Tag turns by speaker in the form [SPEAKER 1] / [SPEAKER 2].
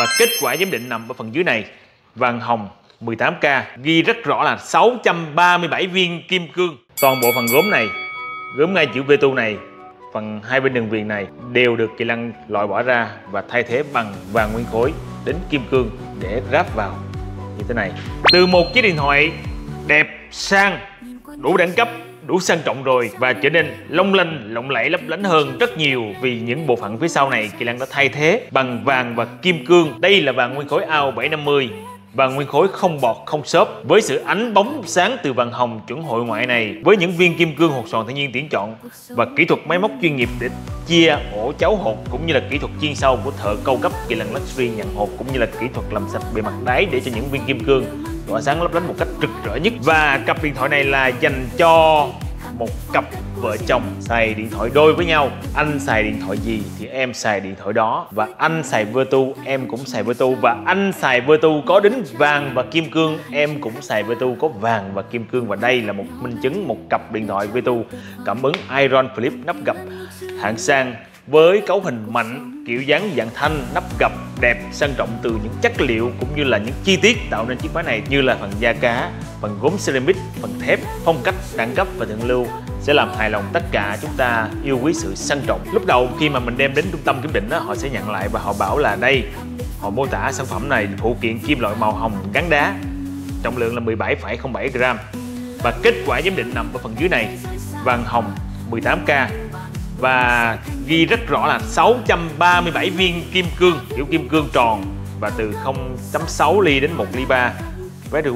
[SPEAKER 1] và kết quả giám định nằm ở phần dưới này. Vàng hồng 18K ghi rất rõ là 637 viên kim cương. Toàn bộ phần gốm này, gốm ngay chữ V tu này, phần hai bên đường viền này đều được kỳ lăng loại bỏ ra và thay thế bằng vàng nguyên khối đến kim cương để ráp vào. Như thế này. Từ một chiếc điện thoại đẹp sang đủ đẳng cấp đủ sang trọng rồi và trở nên long lanh, lộng lẫy, lấp lánh hơn rất nhiều vì những bộ phận phía sau này kỳ lân đã thay thế bằng vàng và kim cương. Đây là vàng nguyên khối ao 750 vàng nguyên khối không bọt, không xốp. Với sự ánh bóng sáng từ vàng hồng chuẩn hội ngoại này, với những viên kim cương hột xoàn thiên nhiên tuyển chọn và kỹ thuật máy móc chuyên nghiệp để chia ổ cháo hột cũng như là kỹ thuật chuyên sâu của thợ câu cấp kỳ lân luxury nhận hột cũng như là kỹ thuật làm sạch bề mặt đáy để cho những viên kim cương tỏa sáng lấp lánh một cách rực rỡ nhất. Và cặp điện thoại này là dành cho một cặp vợ chồng xài điện thoại đôi với nhau. Anh xài điện thoại gì thì em xài điện thoại đó. Và anh xài Vertu em cũng xài Vertu và anh xài Vertu có đính vàng và kim cương em cũng xài Vertu có vàng và kim cương. Và đây là một minh chứng một cặp điện thoại Vertu cảm ứng Iron Flip nắp gập hạng sang. Với cấu hình mạnh, kiểu dáng dạng thanh, nắp gập đẹp, sang trọng từ những chất liệu cũng như là những chi tiết tạo nên chiếc máy này như là phần da cá, phần gốm ceramic, phần thép, phong cách, đẳng cấp và thượng lưu sẽ làm hài lòng tất cả chúng ta yêu quý sự sang trọng. Lúc đầu khi mà mình đem đến trung tâm kiểm định đó, họ sẽ nhận lại và họ bảo là đây họ mô tả sản phẩm này phụ kiện kim loại màu hồng gắn đá trọng lượng là 17,07 gram. Và kết quả giám định nằm ở phần dưới này vàng hồng 18K và ghi rất rõ là 637 viên kim cương kiểu kim cương tròn và từ 0.6 ly đến 1 ly 3 very